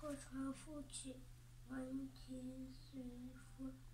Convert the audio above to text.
客船复起，闻笛随风。